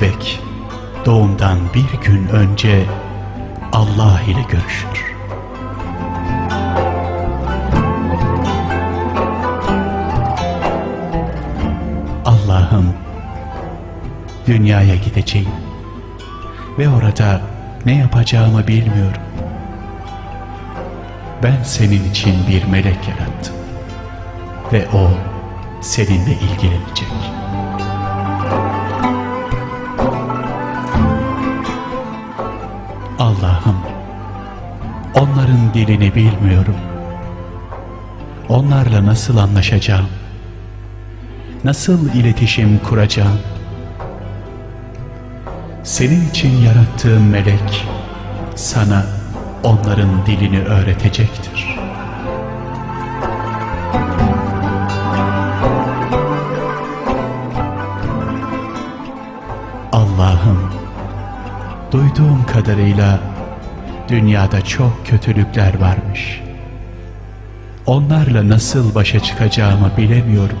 bebek doğumdan bir gün önce Allah ile görüşür. Allah'ım dünyaya gideceğim ve orada ne yapacağımı bilmiyorum. Ben senin için bir melek yarattım ve o seninle ilgilenecek.'' dilini bilmiyorum. Onlarla nasıl anlaşacağım? Nasıl iletişim kuracağım? Senin için yarattığım melek sana onların dilini öğretecektir. Allah'ım duyduğum kadarıyla dünyada çok kötülükler varmış. Onlarla nasıl başa çıkacağımı bilemiyorum.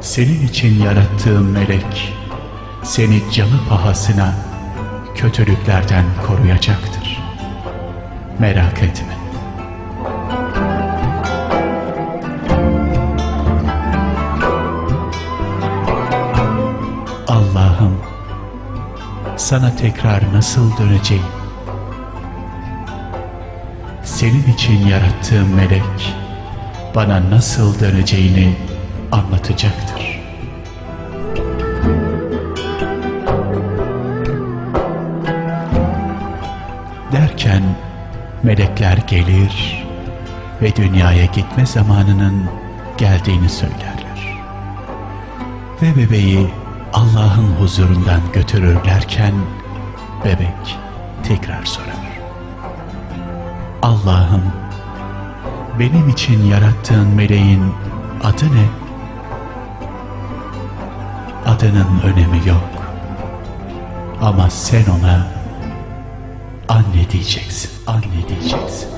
Senin için yarattığım melek, seni canı pahasına kötülüklerden koruyacaktır. Merak etme. Sana tekrar nasıl döneceğim? Senin için yarattığım melek bana nasıl döneceğini anlatacaktır. Derken melekler gelir ve dünyaya gitme zamanının geldiğini söylerler. Ve bebeği Allah'ın huzurundan götürürlerken bebek tekrar sorar. Allah'ım benim için yarattığın meleğin adı ne? Adının önemi yok. Ama sen ona anne diyeceksin, anne diyeceksin.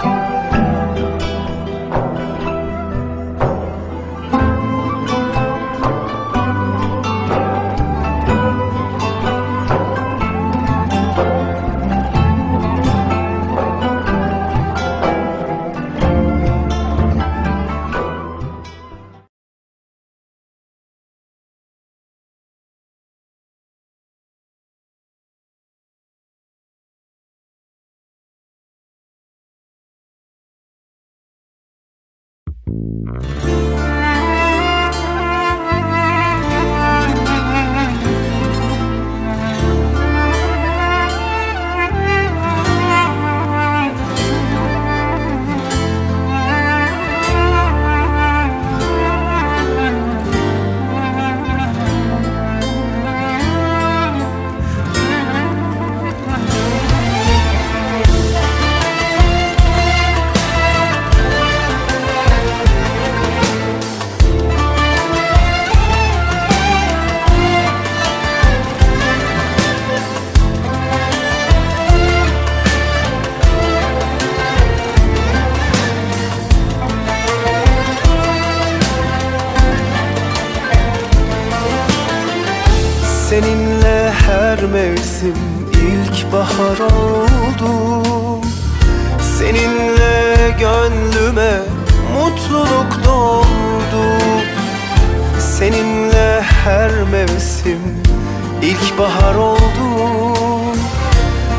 Mevsim ilkbahar oldu. Seninle gönlüme mutluluk doldu Seninle her mevsim ilkbahar oldu.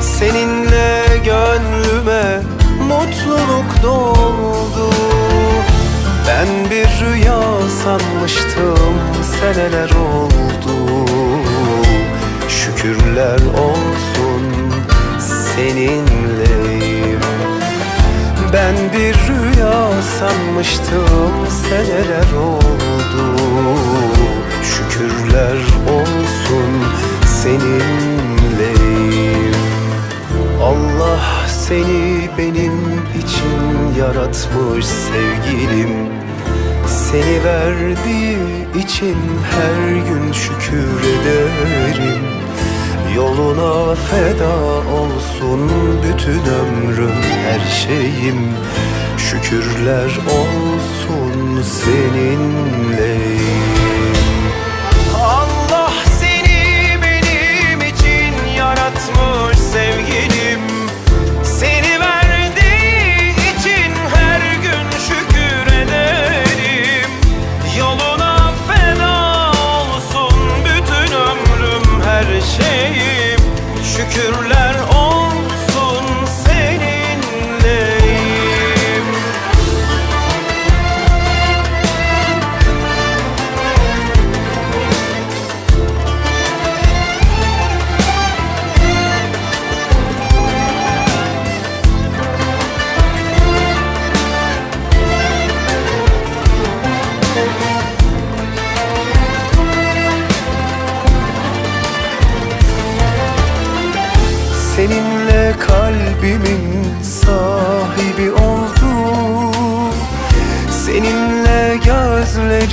Seninle gönlüme mutluluk doldu Ben bir rüya sanmıştım seneler oldu Şükürler olsun seninleyim. Ben bir rüya sanmıştım seneler oldu. Şükürler olsun seninleyim. Allah seni benim için yaratmış sevgilim. Seni verdiği için her gün şükür ederim Yoluna feda olsun bütün ömrüm her şeyim. Şükürler olsun seninleyim Şükürler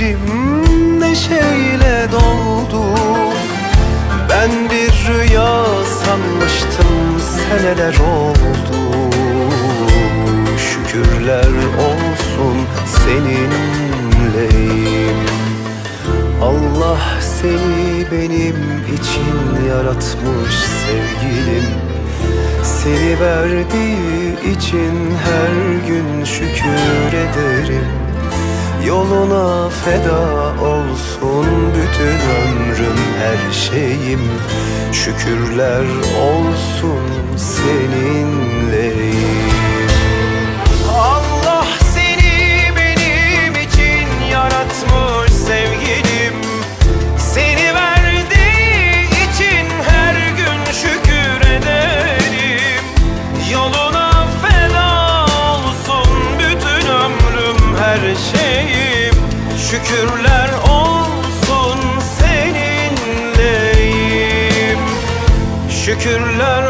gözlerim neşeyle doldu. Ben bir rüya sanmıştım seneler oldu. Şükürler seninleyim. Allah seni benim için yaratmış sevgilim. Seni verdiği için her gün şükür ederim Yoluna feda olsun bütün ömrüm her şeyim. Şükürler olsun seninleyim Şükürler olsun seninleyim. Şükürler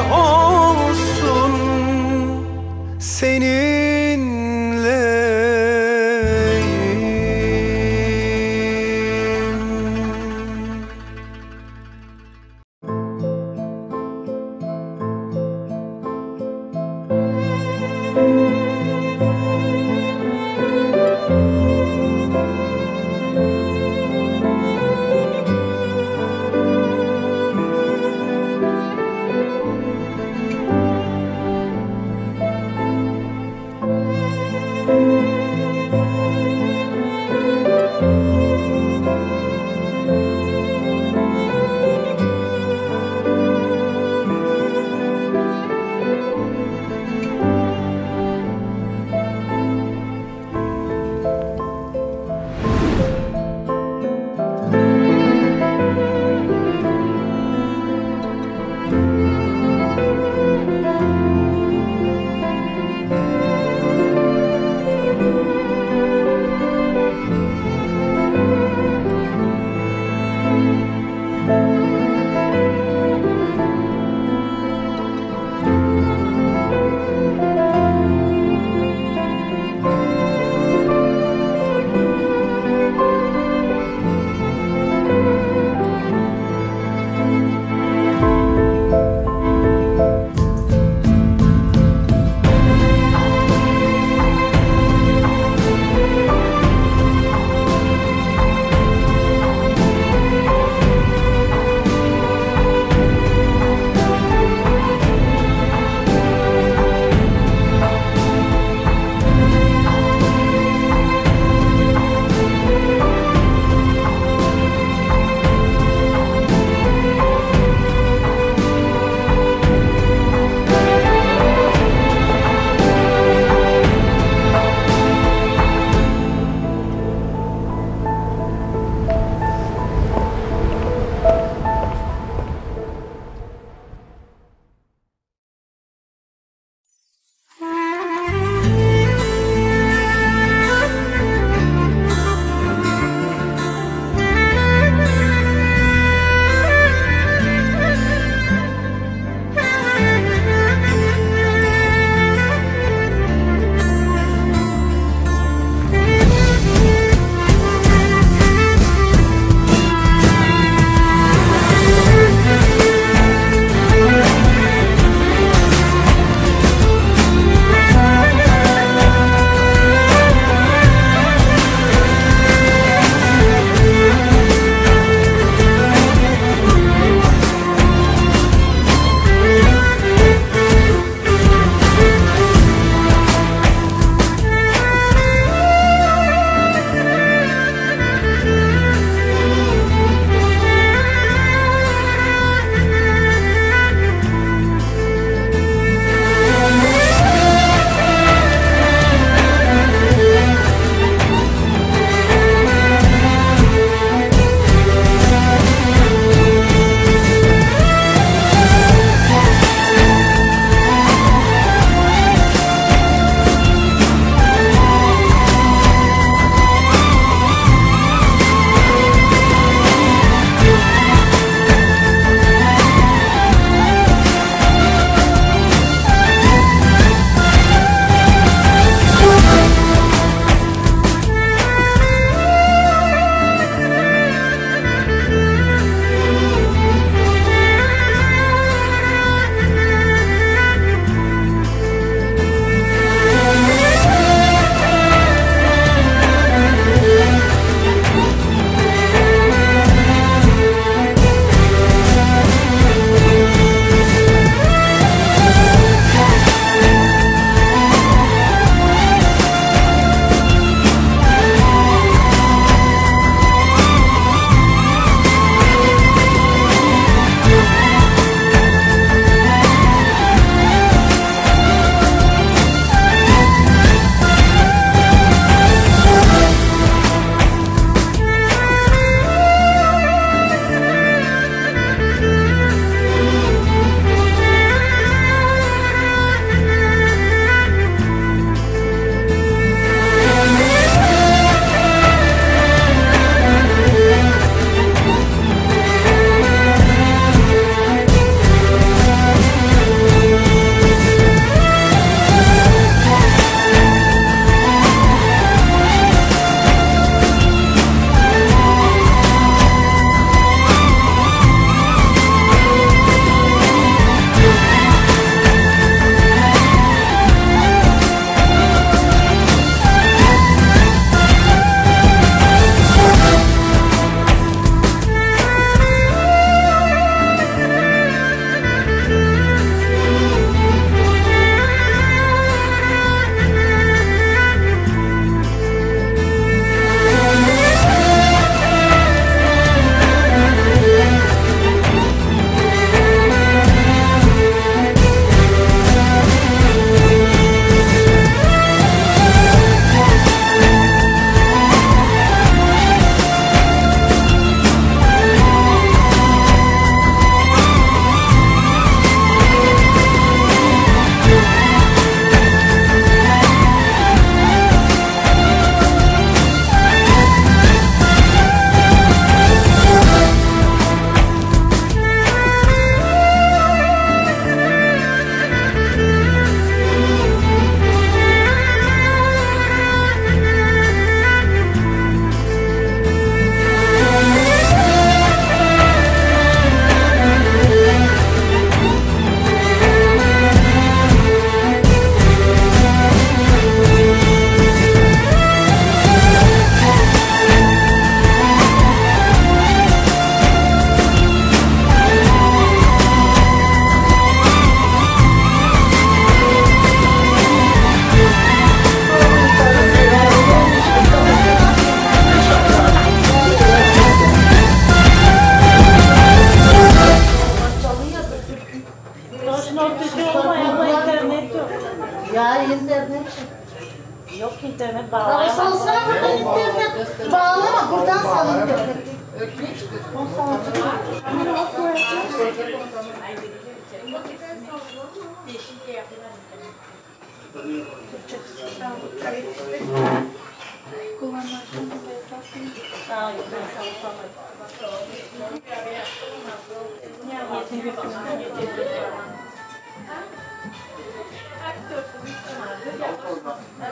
Yok internet Ama bağlayamam. salsana buradan internet. Bağlama buradan sal internet.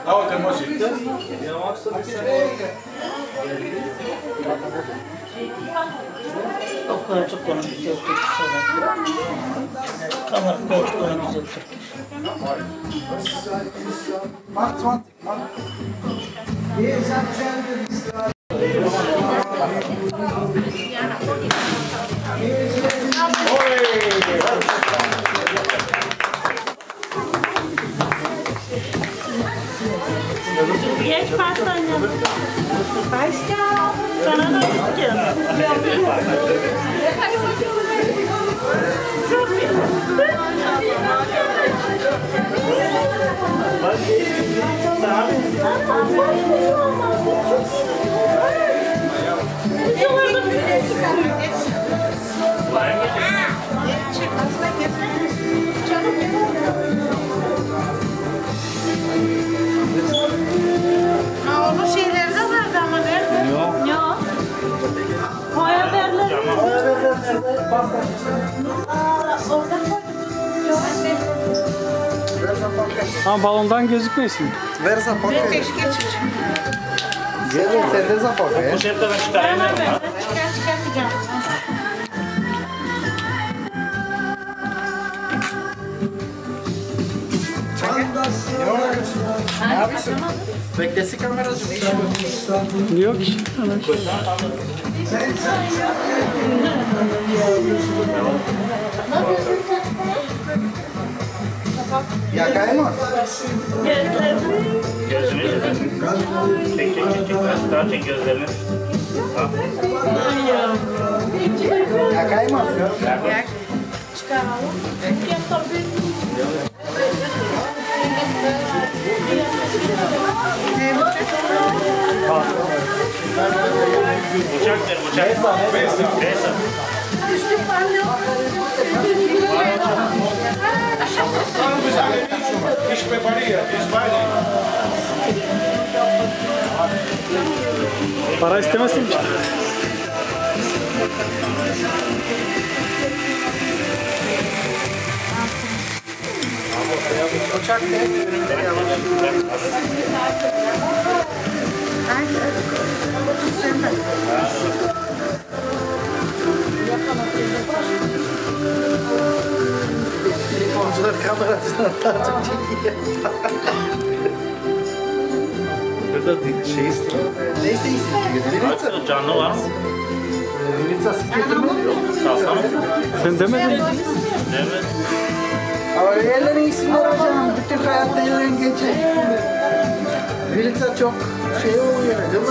Ha, yok, ben çalışamam. O koltuk onu güzel Türkçe Kamera koltuk onu güzel Türkçe. Geç pastane. Başka. Sana da istiyorum. Ha onun şeyleri de vardı ama nerede? Yok. Koy haberleri. Ha balondan gözükmesin. Ver zapakę. Jeden sen de zapakę. Çıkar çıkartacağım. Beklesi kamerası ne işi var? Yok ki. Yakay mı? Gözünü çek çek çek çek biraz daha çek gözlerini. Yakay mı? Bıçak ver bıçak. Besa. Besa. Vamos ali, espevaria, esbalhe. Para isteme simçi. Bıçak ne? Telefoncular kamerasından daha çekiyor. Burada şey istiyor. Ne istiyorsun? Bak, Canlı var mı? Liritsa getirme. Salsana. Sen demedin mi? Mi? Ama ellerin isimler hocam. Bütün hayatta ellerin geçecek. Liritsa çok şey oluyor. Değil mi?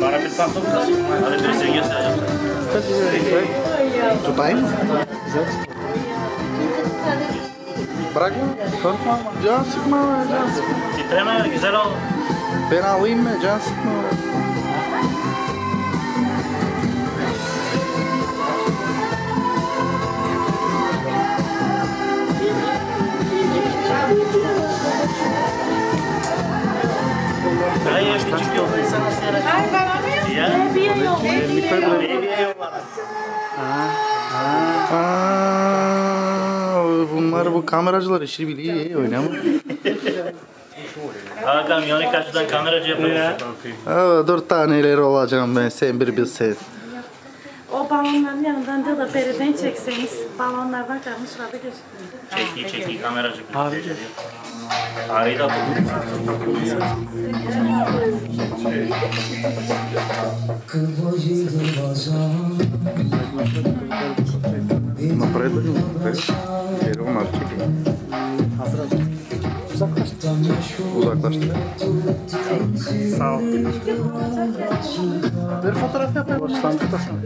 Bana bir kasın. Hadi bir sen göstereceğim sana. Tutayım mı? Bırakma. Korkma ama. Can sıkma. Can sıkma. Titreme güzel oldu. Ben alayım mı? Can sıkma. Hayır küçük yok. Hayır bana mı yok? Ya. Hediye yok bana. Aa, bunlar bu kameracılar işi biliyor. iyi Oynama. Hakan Yonik karşıdan kameracı yapıyor. Aa, dört taneleri olacağım ben sen bir bilsen. O balonların yanından değil de beriden çekseniz balonlardan kalmış vardı gözüküyor. Çekil çekil kameracı. Abi. Ondan parayı da Geri olmaz çekin. Uzaklaştık. Uzaklaştık. Sağ ol. Bir fotoğraf yapayım. Başlangıçta sana.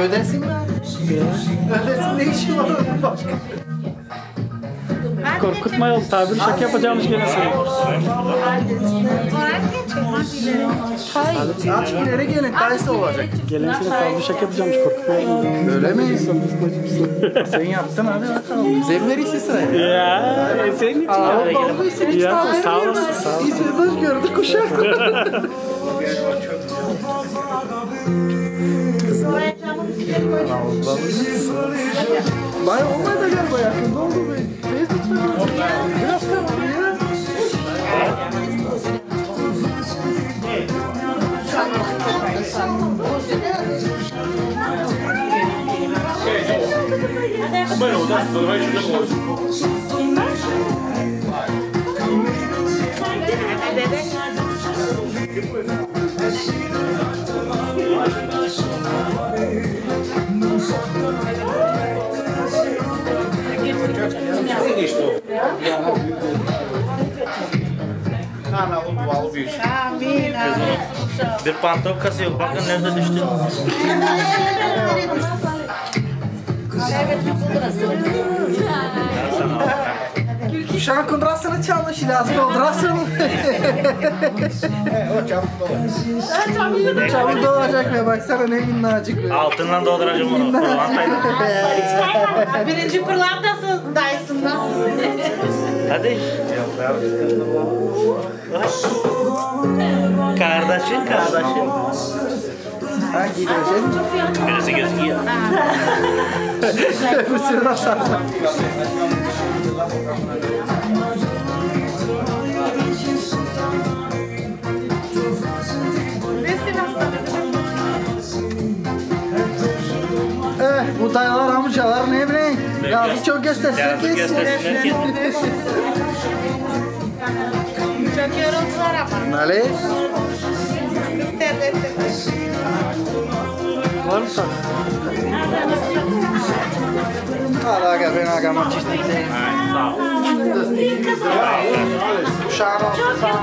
Ödesin mi? Ödesin ne işi var başka? Başka? Korkutmayalım tabiri şaka yapacağımız gene söyleyeyim. Aç ileri gelin. Dayısı olacak. Gelin şimdi tabiri şaka yapacağımız korkutmayalım. Öyle mi? Sen yaptın hadi bakalım. Zemler işi sıraya. Ya senin için Aa, vallahi sen hiç Ya, haberin sağ yok. olasın, sağ olasın. İzmir'den gördük kuşak. Bay olmadı da galiba yakın. Ne oldu be? Facebook'ta Biraz tamam ya. Bir pantol kası yok. Bakın nerede düştü. Kuşağın kundrasını çalmış lazım oldu. Nasıl? Çabuk doğacak be baksana ne minnacık be. Altından dolduracağım onu. Pırlantayla. Birinci pırlantası dayısında. Hadi. Kardeşin kardeşin. Ha gidecek. Birisi gözüküyor. Bu sıra sarsa. Bileyim. Yazık çok göstersin. Yazık göstersinler ki. Çok yoruldular ama. İsterler. Var mı sana? Hala ben agama çizdik değil. Uşağın olsun sana.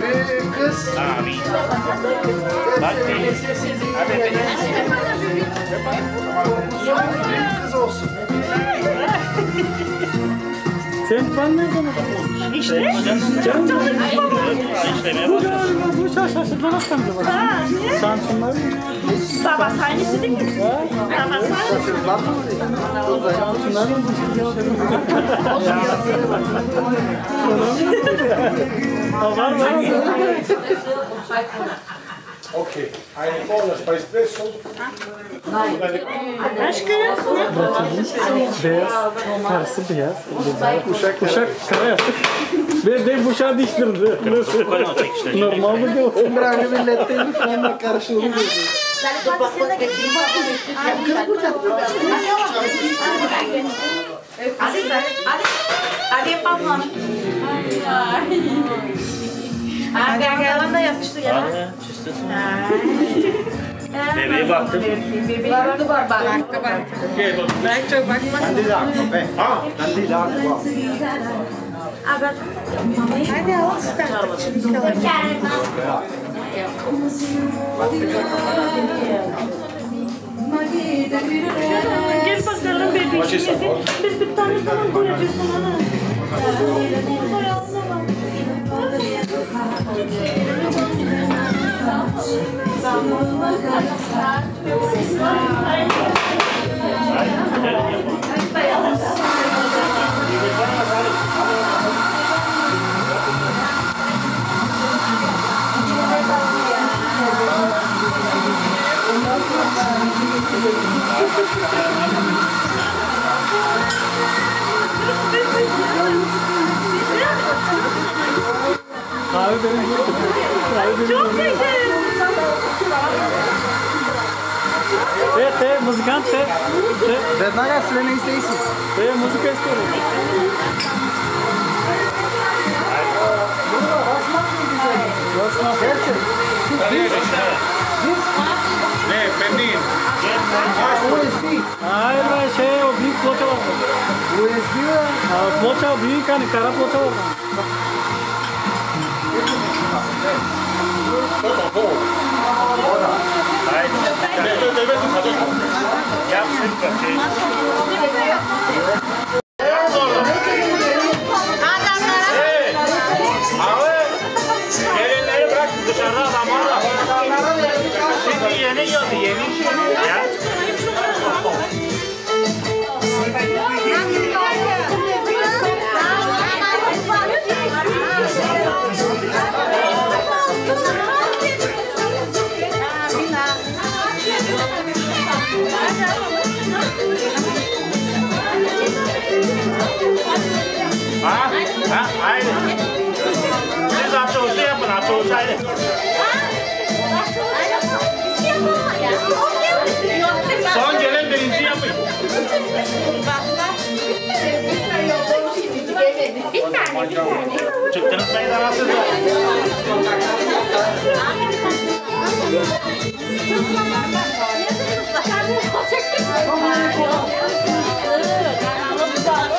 Büyük kız. Abi. Bak. Hadi. Büyük kız olsun. Sen ben ne zaman? İşte. Canım. İşlemeye Bu bak. galiba bu çağ şaşırtma nasıl tanıdı bak. Şansınlar mı? Baba sahnesi değil mi? Baba sahnesi. Şaşırdılar mı? Şunlar mı? Ha, var var. Beyaz. Karısı beyaz. Uşak. Uşak kara. Ve de buşağı diştirdi. Nasıl? Normal mi diyor? Bırakı milletteymiş onunla karşılığı dedi. Hadi hadi. Hadi yapalım onu. Hadi gel da yapıştı ya. Çistesin. Bebeğe baktım. Baktı bak baktı bak. Ben çok bakmasın. Hadi al Gel bakalım bebeğim. Biz bir tane falan koyacağız sana. Kahve benim değil. Kahve benim Çok güzel. Te, te, muzikant te. Te, Ben ne yapsın ne isteyin? te, müzik istiyorum. Gerçek. Ne? Pendin. USB. Hayır lan şey o büyük poğaça var. USB var. Ha, poğaça büyük hani kara poğaça var. Gelinleri bırak dışarıda adamlar var. Şimdi yeni geldi yeni. Ya. Ha? Aynen. Siz açılışı yapın açılış aynen. Son gelen birinci yapın. Çıktınız meydana siz de. Nereye düştü? Havaya çeken lan bu zaten. Bu sıcakta olmaz. Aksesuar.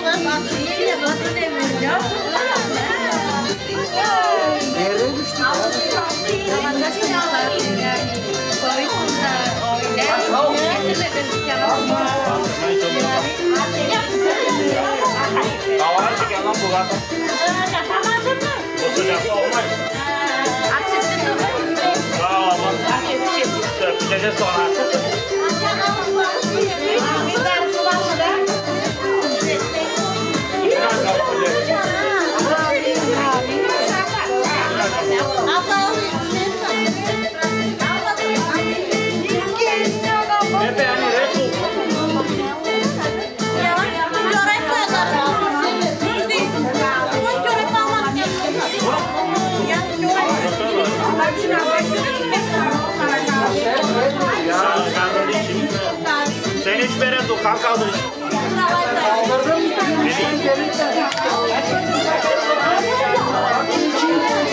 Aksesuar. Aksesuar. Kan.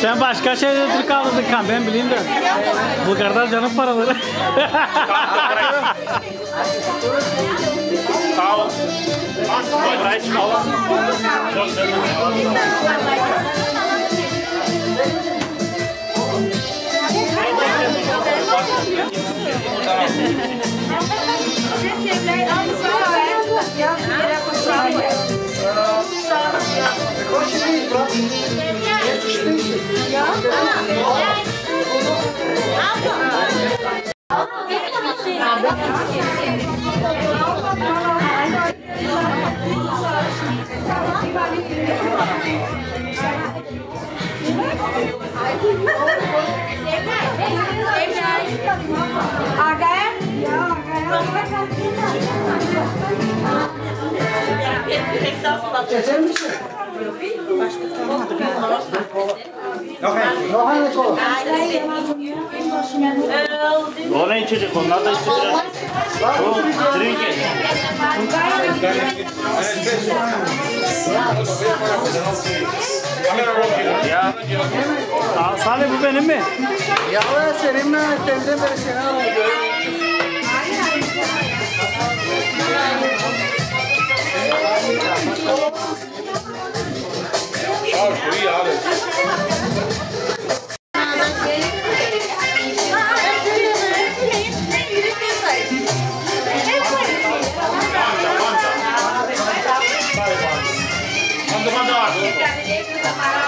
Sen başka şeyler kaldırdın kan ben bileyim de. Bu kadar canım paraları. Sağ ol. Aç, burayı çıkar. Çok sevdim. Geçer misin? Yohane kola. O ne içecek? Onlar da içecek. O drink. Ya. Aa, Salih bu benim mi? Ya senin mi? Temden beri seni Tchau, obrigado. Manda, manda. Manda.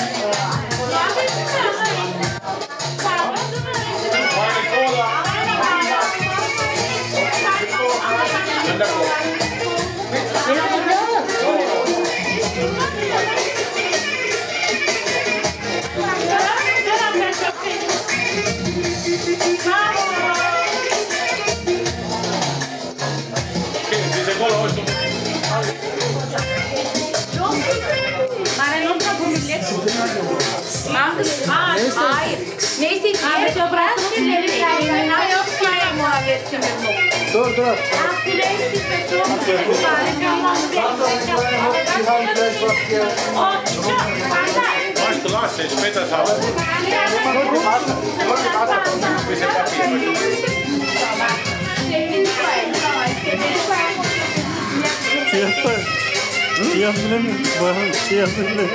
Dur dur. Weißt du was, ich später haben. Bisschen Papier. Siyah Siyah bile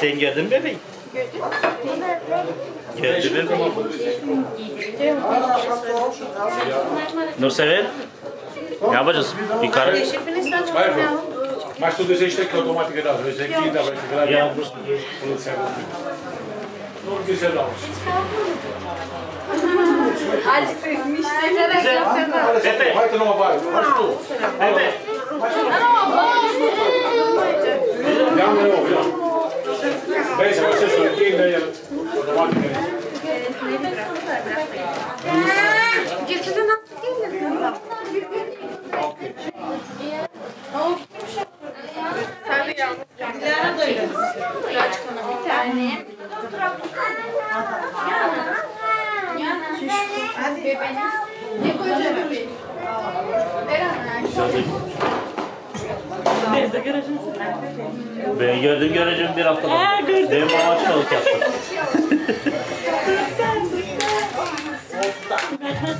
Sen geldin mi bebeğim? Geldi bebeğim. Nursever. Ne yapacağız? Du das nicht direkt automatisch gedacht? Das ist ein Kind, aber ich gerade. Ja. Nur güzel olmuş. Azıcık sesini işte. Pepe, heute noch mal. Machst du? Pepe. Ja, ne o, ja. Deze was dus een kind dat je het automatisch gedacht. Getirdi nasıl gelir? Sen de yalnız. Dilara da öyle. Bir tane. Hadi bebeğim. Ne koyacağım bebeğim? Nerede? Ben gördüm göreceğim bir hafta. He, gördüm. Benim amaçlılık yaptım.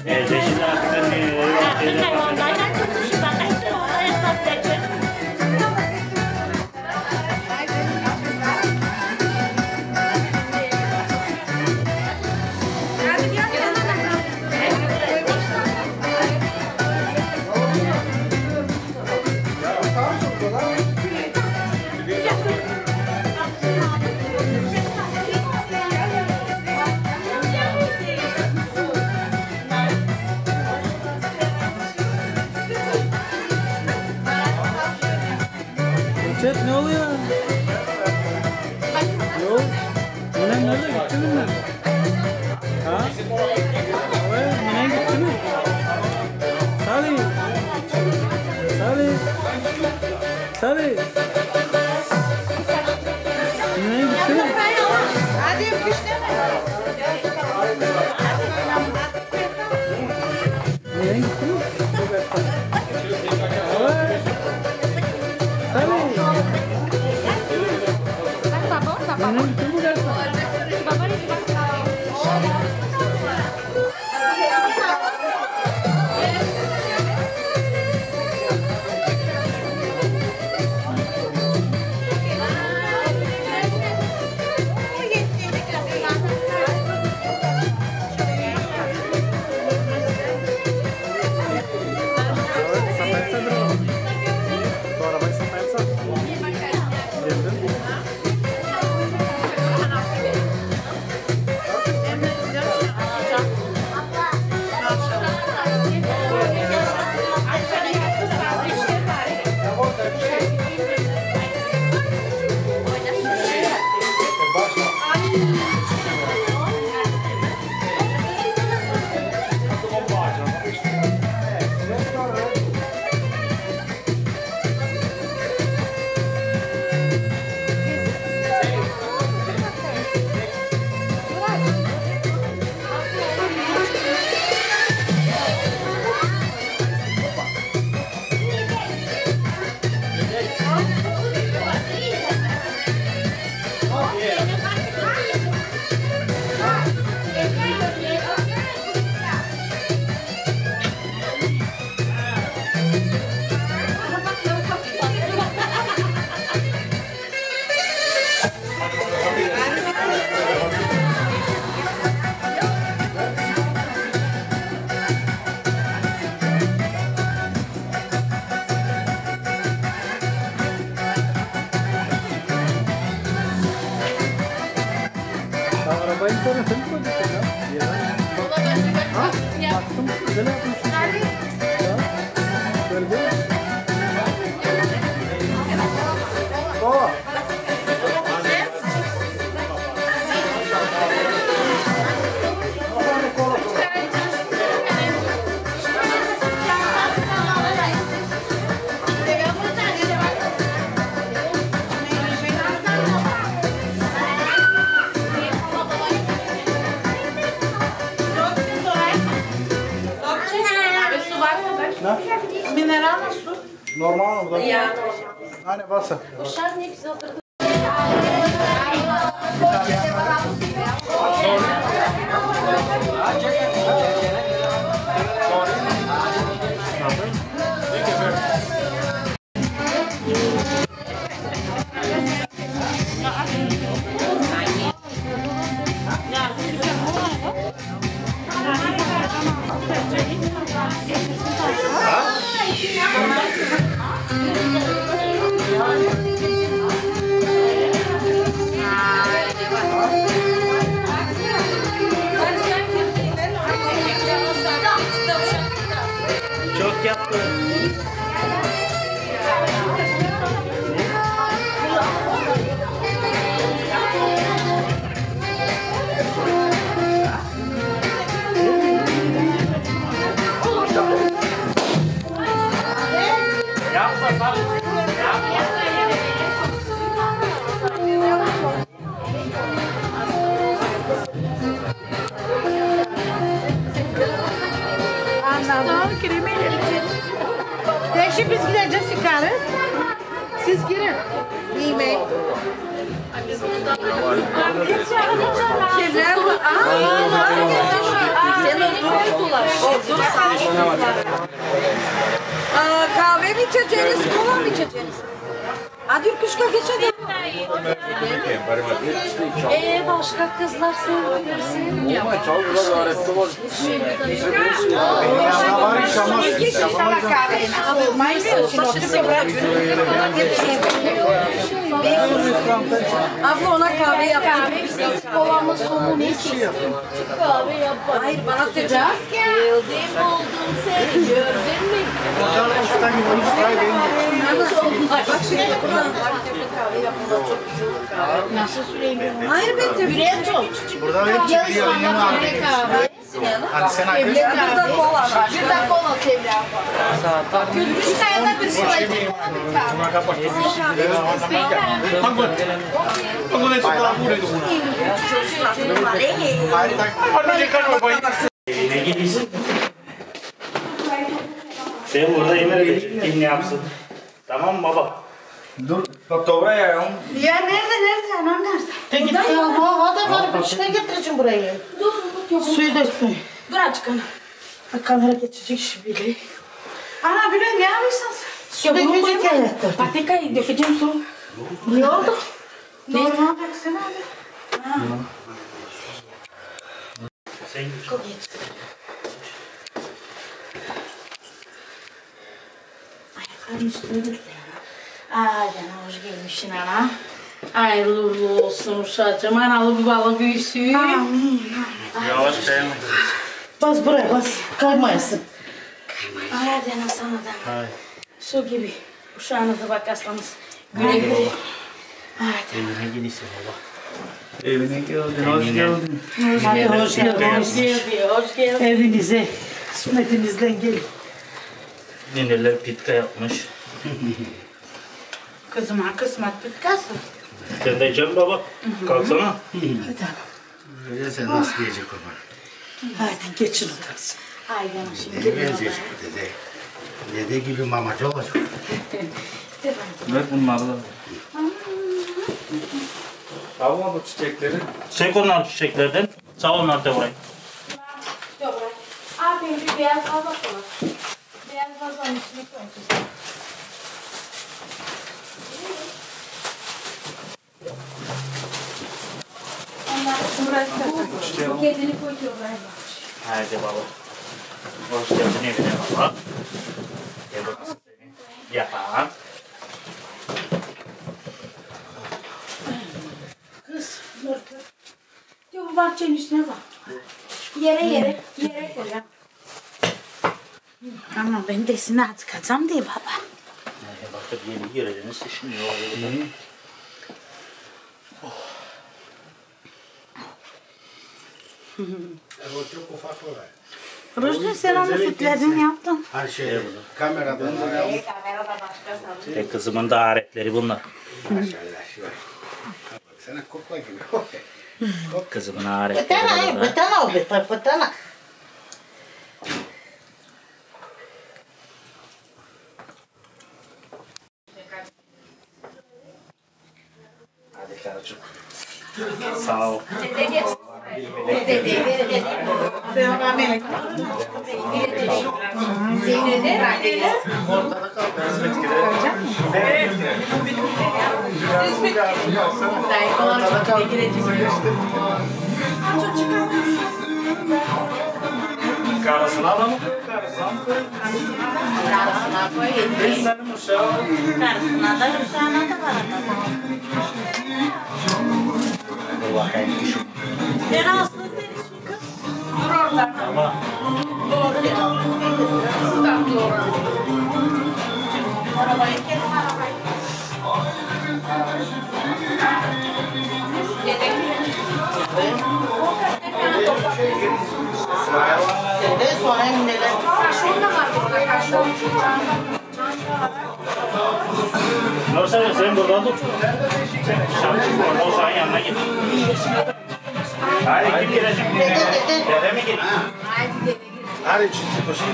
Evde şimdi Aa, Sen otur dolaş. Otur Aa, kahve mi içeceğiniz, kola mı içeceğiniz? Hadi kuşka geçelim. Ee başka kızlar sevmiyorsun. Ya var iş ama. Abla ona kahve yapayım. Kolamı sonu ne Kahve yap. Hayır bana sıcak. Geldim oldum seni gördün mü? Bak şimdi buradan kahve yapmadan çok güzel kahve. Nasıl süreyim? Hayır ben tabii. Yüreğe çok. Burada hep çıkıyor. Yeni abi. kahve. Hani sen arkadaş. Bir de kola var. Bir de kola Sevda. Üç tane de bir şey. Ne gidiyorsun? Sen burada emir edeceksin. Kim ne yapsın? Tamam mı baba? Dur. Bak dobra ya. Ya nerede nerede anam nerede? Peki tamam o da var. İşine getireceğim burayı. Dur dur Suyu dökme. Dur açık ana. Bak kamera geçecek şimdi. Ana biliyorum ne yapıyorsun sen? Su dökecek ya. Patikayı dökeceğim su. Ne oldu? Normal baksana abi. Sen Ayaklarım üstüne döküyor. Ay canım hoş gelmişsin ana. Hayırlı uğurlu olsun uşağım. Analı bir balı büyüsün. yavaş dayan. Bas buraya bas. Kaymayasın. Ay canım sana da. Su gibi. Uşağınıza bak aslanız. Güle güle. Evine gidiyorsun baba. Evine geldin. Hoş geldin. Hadi hoş Hoş geldiniz. geldi, hoş geldi. Evinize. Kısmetinizden gelin. Neneler pitka yapmış. Kızıma kısmet bitkas. Sen de içeceksin baba. Kalksana. Öyle sen nasıl yiyecek onu? Hadi geçin otursun. Ay canım şimdi Ne geliyor. benziyor dede? Dede gibi mamacı olacak. Ver bunları da. Alma bu çiçekleri. Çek onlar çiçeklerden. Sağ onlar da burayı. Yok. Abi bir beyaz fazla kola. Beyaz vazonun içine koyacağız. Onlar buraya Bu kedini koyuyor buraya. Haydi baba. Hoş geldin evine baba. Gel bakalım seni. Yapan. Kız. dur. Yok bu bahçenin üstüne bak. Yere yere. Yere koyacağım. Ama ben de seni atacağım diye baba. Bakıp yeni gireceğiniz şimdi oraya. Çok ufak olay. Rujda sen onu sütledin yaptın. Her şey kameradan ayağım. Tek kızımın da aletleri bunlar. Baksana kukla gibi. Kızımın aletleri Bıtana, bıtana bıtana, bıtana. Hadi karıcık. Sağ ol. Karısına da mı? Karısına mı? Karısına koy, Ben senin uşağım. karısına da uşağına da var. Dur bakayım düşün. Ben aslında seni şu kız. Dur orada. Ama Doğru tatlı oran. Arabayı kes arabayı. Yedek sen burada dur. Sen orada uşağın yanına git. Hadi kim girecek? Dede mi girecek? Haydi dede. Hadi çizgi koşun.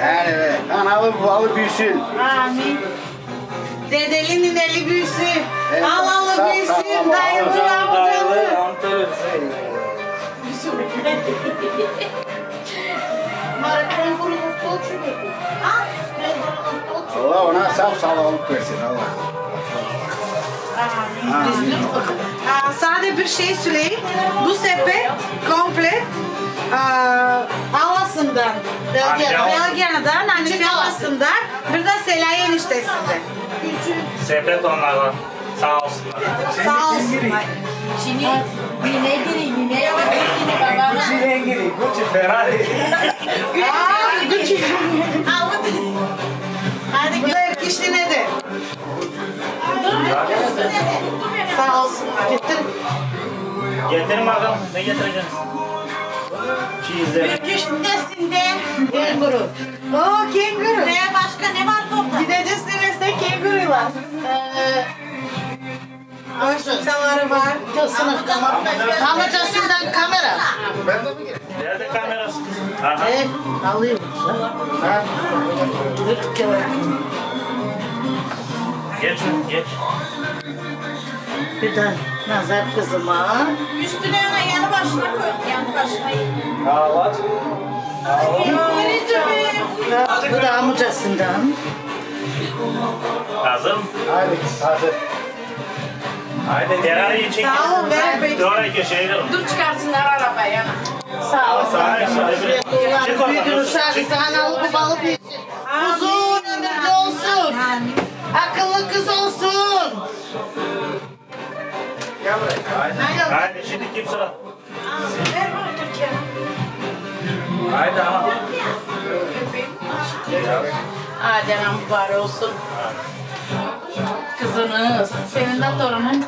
Yani be, analı babalı büyüsün. Amin. Dedelinin eli büyüsün. Evet, Alalı büyüsün. Dayılı amcalı. Ah, stolçu. Allah ona sağ sağlık versin Allah. Aa, sade bir şey söyleyeyim. Bu sepet komple aa, Alasından, Belgiya'dan, Belgiya'dan, hani Alasından, bir de Selay eniştesinde. Sepet onlardan. Sağ olsunlar. Sağ olsunlar. Şimdi yine gireyim yapayım yine babana. Ferrari. Aa, Gucci. Sağ olsunlar. Getir. Getirin bakalım. Ne getireceksiniz? Cheese'leri. Kişnesinde kenguru. Oo kenguru. Ne başka ne var topla? Gideceğiz neresi kengurular. Ee, Hoşçaları var. Sınıf kamera. Amcasından kamera. Nerede kamerası? Aha. Evet, alıyorum. Ha? Dur. Geç, geç. Bir de nazar kızıma. Üstüne yana yanı başına koy. Yanı başına. Kahvaltı. Bu da amcasından. Hazır mı? Hadi, hazır. Haydi Ferrari'yi çekin. Sağ ol, ver. Sonra köşeye gidelim. Dur çıkarsınlar arabayı yana. Sağ ol. Sağ ol. Çık Büyüdün oradan. uşağı, analı babalı büyüsün. Uzun ömürlü olsun. Akıllı kız olsun. Haydi şimdi kim sıra? Haydi ama. Adem mübarek olsun. Kızınız, senin de torunun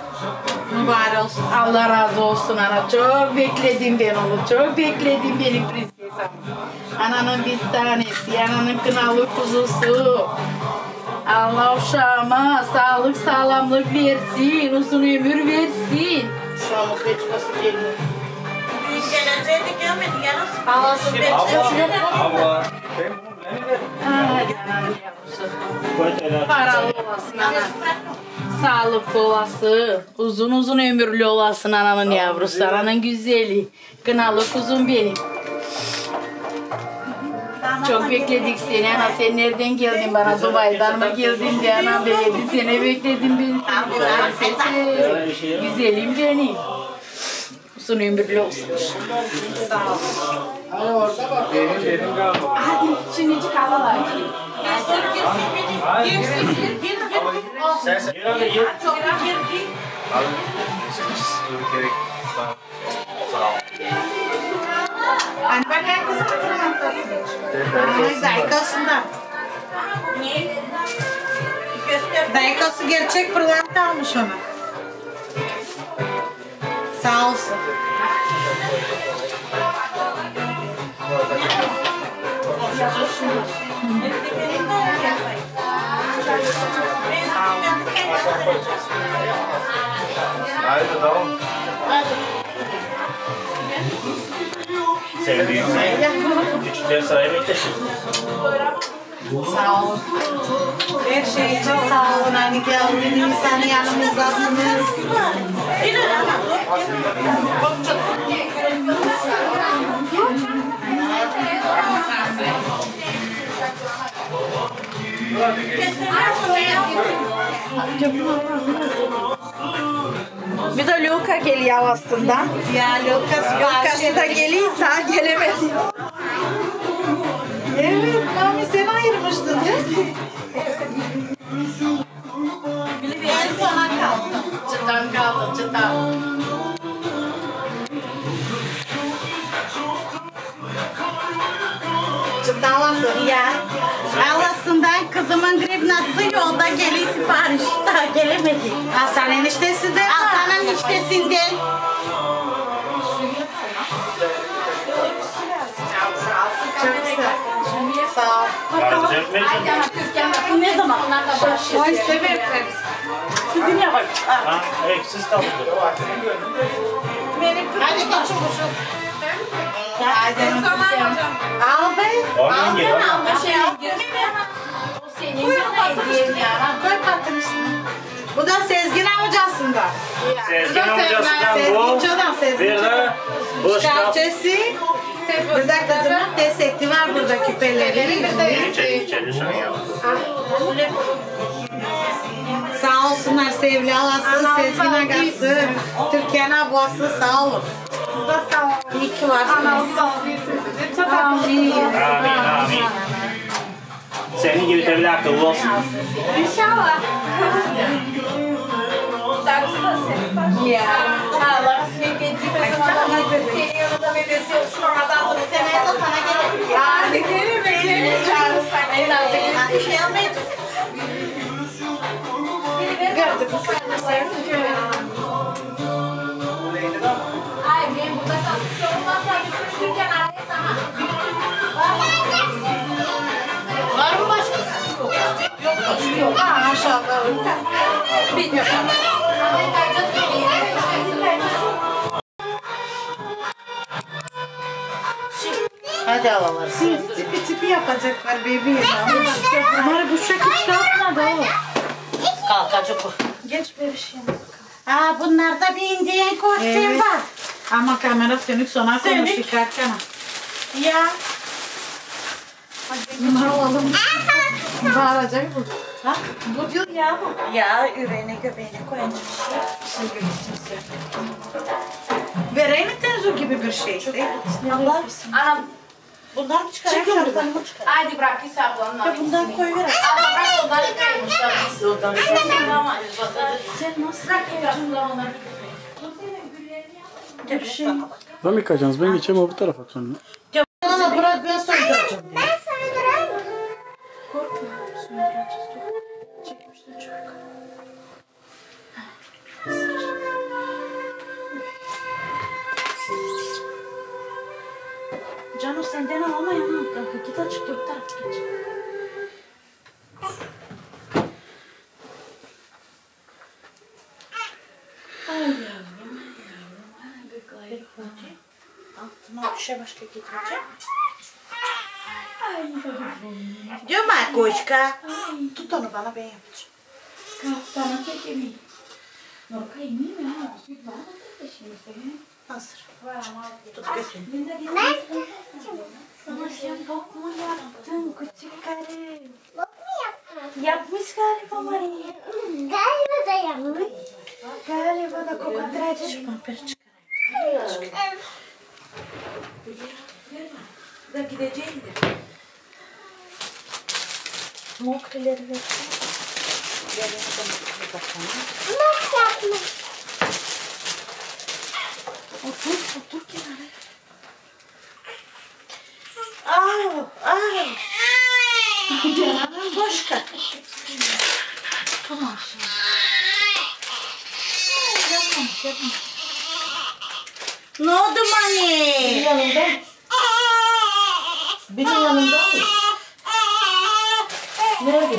mübarek olsun. Allah razı olsun ana. Çok bekledim ben onu. Çok bekledim benim prensesam. Ananın bir tanesi, ananın kınalı kuzusu. Allah uşağıma sağlık sağlamlık versin, uzun ömür versin. Şamuk geçmesi geliyor. Allah'ın. Koy tele. Paralı olasın ana. Sağlıklı olasın. Uzun uzun ömürlü olasın ananın yavrusu. Ananın güzeli. Kınalı kuzum benim. Çok bekledik seni ana. Sen nereden geldin bana? Dubai'den mı geldin diye anam dedi. Seni bekledim ben. Seni. Sesi. Güzelim benim. Uzun ömürlü olsun. Sağ ol. Hani orada bak. Benim benim galiba. Hadi şimdi çıkalım. Sen sen. Gir hadi gir. Sağ ol. Hani bakayım kızım pırlantasını. Dayıkasından. Dayıkası gerçek pırlanta almış ona. Sağ olsun. Haydi tamam. Sevdiğim Küçükler sırayı beklesin. Sağ olun. Her şey için sağ olun. Hani geldiniz, hani yanımızdasınız. Bir de Luka geliyor aslında. Ya Lucas Lukası da geliyor daha gelemedi. Evet, Mami sen ayırmıştın değil mi? En sona kaldı. Çıtan kaldı çıtan. Çıtavası. Ya. Allah'ından kızımın gribnası yolda geliyor sipariş. Daha gelemedi. Hasan eniştesi de. Hasan eniştesinden. Çok güzel. Sağ ol. Etmeyeceğim. Ne zaman? Oy severim. Sizin yapın. Ha, evet siz kalın. Hadi geçin Al be. Gel. oradan. Ama şey O senin de hediyen ya. Koy üstüne. Bu da Sezgin amcasından. Sezgin amcasından bu. Sezgin çodan Sezgin Bir de boş kap. Bir de kızımın deseti var burada küpeleri. İçeri sen ya. Sağ olsunlar sevgili alası, Sezgin agası, Türkiye'nin ablası sağ olun. İyi ki varsınız. Amin. Amin amin. Senin gibi de akıllı olsun. İnşallah. Yanında bebesi olsun oradan sonra seneye de sana gelir. Ya gelir mi? Gelir çağırırsan. En şey Var mı başkası? Yok. Yok başka yok. Ha, maşallah. Bilmiyorum. Hadi alalım. Şimdi tipi tipi yapacaklar bebeğim. Bunları bu şekil hiç kalkmadı oğlum. Kalkacak o. Geç bir şey. Aa bunlarda bir indiyen kostüm Evet. var. Ama kamera sönük sonra konuş Sönük. Ya. Bunları alalım. Bağıracak bu. Ha? Bu diyor ya bu. Ya üreğine göbeğine koyunca şey görürsün Vereyim mi tenzo gibi bir şey? Allah Anam. bundan mı çıkar? Çıkın buradan. Haydi bırak ki sablanla. Ya bundan koy ver. Abla bırak onları. Ondan Sen nasıl bırakıyorsun onları? bir şey. Ben mi yıkacaksınız? Ben geçeyim öbür tarafa sonra. Bana bırak ben söndüreceğim. Canım senden alma yanına kanka. Git açık yok taraf geç. Ay yavrum, ay yavrum. Ay bir gayret bacı. Altıma bir şey başka getireceğim. Diyor mu koşka? Tut onu bana ben yapacağım. Kaftanı çekemeyim. Norkay iyi mi ha? Var mı kardeşimizde? Hazır. Var ama. Tut götür. Sana sen bok mu yaptın küçük karı? Bok mu yaptın? Yapmış galiba Maria. Galiba da yapmış. Galiba da kokotracı. Şu pamperi çıkarayım. Da gideceğim de. Mokrileri ver. Otur, otur kenara. Au, au. Canım boş kal. Tamam şimdi. Yapma, yapma. Ne oldu mani? Biri yanında. Biri yanında mı?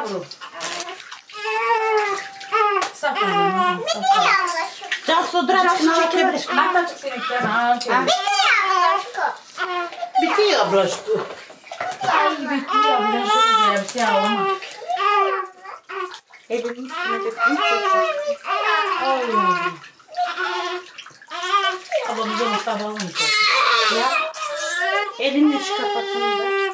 Yavrum. Sakın. Cansu dur açsın çekebilir. At açık sinekten al. Bitiyor broşku. Ay şöyle bir şey alamam. Elini yavrum. Ablamıza Mustafa almayacak. Ya. Elini şu kafasını da.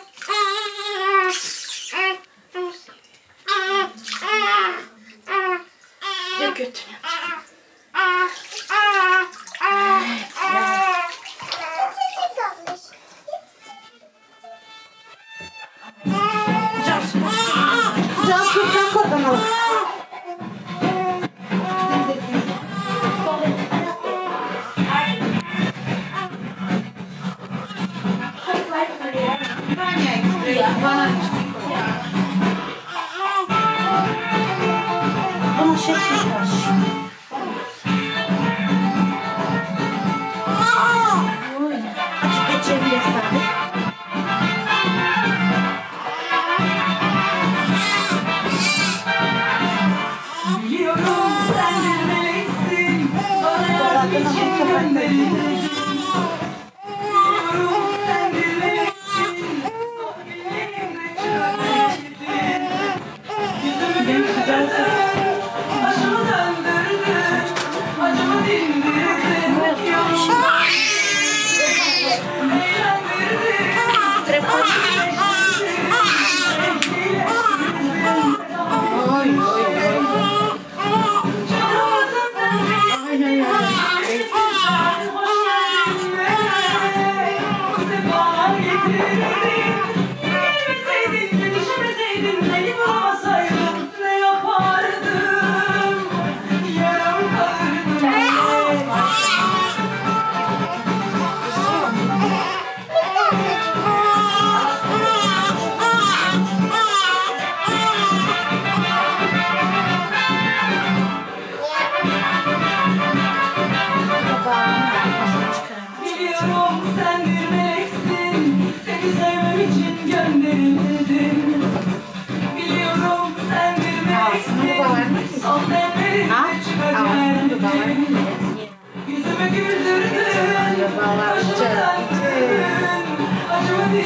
Thank you.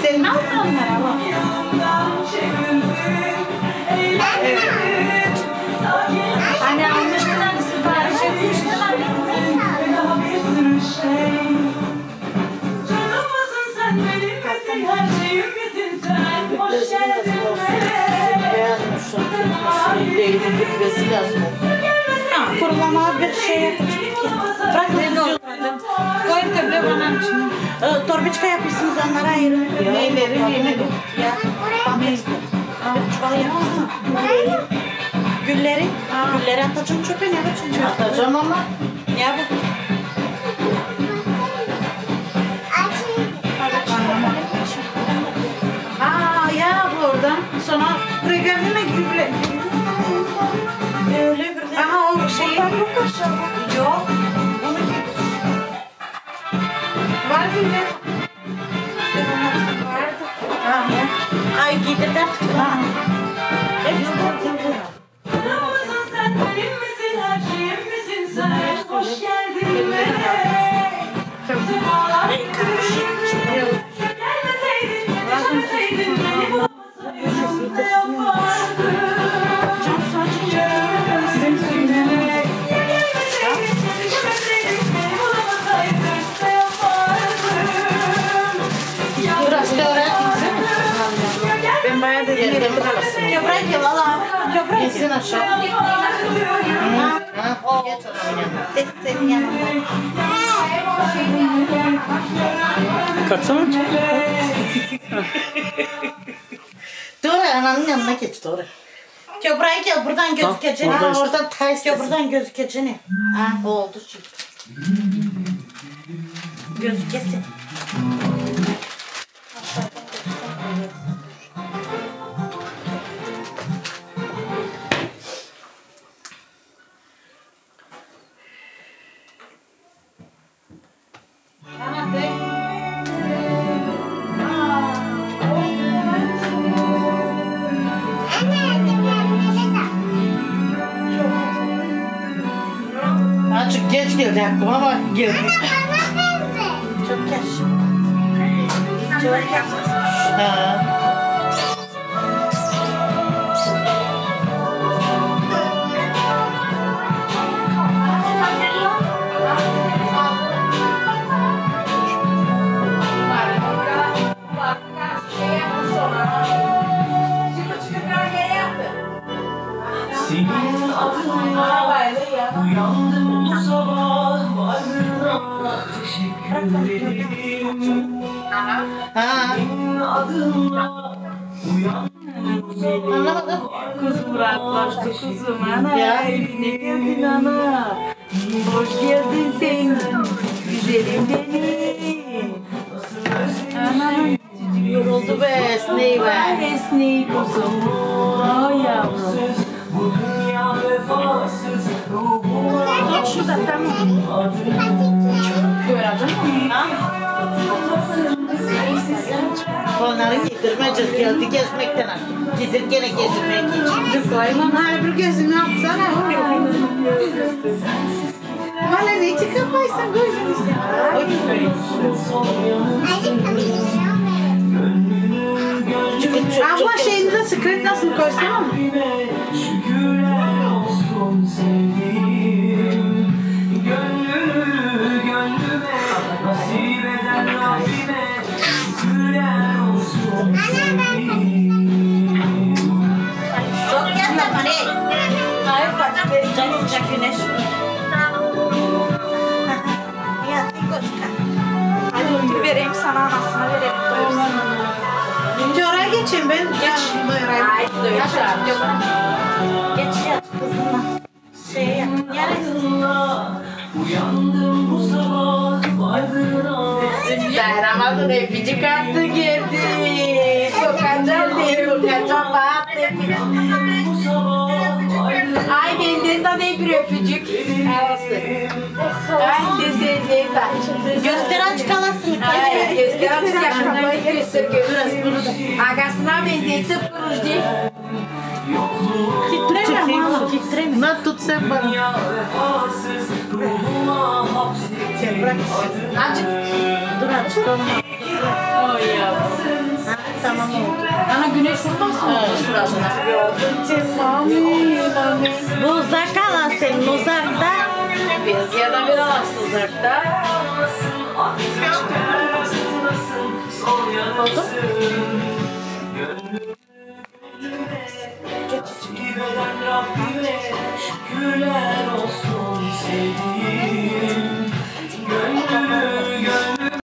Senin aldın onları ama. Hani almıştın hani sipariş kurulama bir şey yapacak. Bırak bana içine. Ee, torbiçka yapıyorsunuz onlara ayırın. Neyleri neyleri. Ya. Pampas. Çuval yapmışsın. Gülleri. Gülleri atacağım çöpe ne yapacağım? Atacağım ama. Ne yapayım? Aa ya buradan sonra buraya geldi mi gübre? Öyle bir Aha o şey. yok aşağıda. Yok. Var gübre. Vardı. Ha ya. Ay giydir de artık. Ha. Hep çok güzel. Yıl. aşağı. Ha? Ha? Geç yanına. Tek senin yanında. Kaçsana. Doğru ananın yanına geç doğru. Köprek yıl buradan gözükeceğini. işte. Oradan ters Köprüden gözükeceğini. Ha oldu şimdi. Gözükesin. Aklıma ama geldi. Çok geç. Çok geç. Ha. Senin adınla uyandım bu sabah Ha. Senin adınla Anlamadım. Kuzum rahatlaştı kuzum ana. Geldin ana. Hoş geldin sen. Güzelim benim. Ana. Yoruldu be esneyi kuzum. Ay yavrum. Bu dünya vefasız ruhuma Geç şurada tamam. Onları yedirmeyeceğiz. Geldi gezmekten artık. Gidip gene gezmeye geçeceğiz. Koymam her bir gözünü atsana. Valla ne çıkamaysan gözünü sen. Ama şeyini de screen nasıl koysana mı? Şükürler olsun sevdiğim vereyim sana anasına vereyim. Önce oraya geçeyim ben. Geç. Haydi Geç. yat kızıma. Şey yap. Uyandım bu sabah Bayram adına öpücük attı geldi. Kokacan değil, kokacan. Bu sabah varlığına Ay benden de bir öpücük. Arası. Ay de senden de. Göster aç kalasın. Ay göster açık yakından göster göster. Agasına benden de kuruş değil. Titreme ama titreme. Bunlar tut sen bana. Sen bırak. Acık. Dur yavrum. Ha, tamam oldu. Ana güneş vurmaz mı suratına? Tamam. Bu uzak alan senin uzakta. Biz ya da biraz uzakta. Oldu. Şükürler olsun sevdiğim